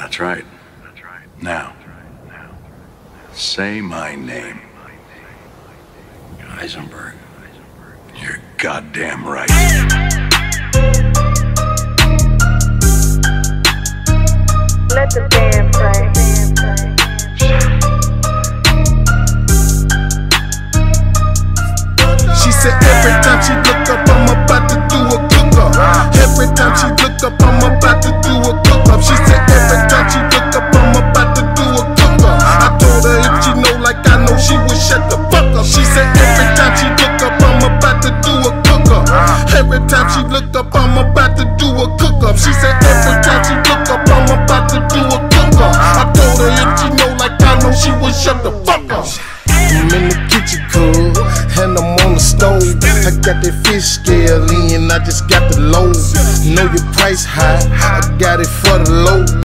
That's right. Now, say my name. Heisenberg. You're goddamn right. Let the band play. She said every time she look up, I'm about to do a cook up. Every time she look up, I'm time she look up, I'm about to do a cook up. She said every time she look up, I'm about to do a cook up. I told her if she know like I know, she would shut the fuck up. I'm in the kitchen, cool, and I'm on the stove. I got that fish scale in, I just got the load. Know your price high, I got it for the low.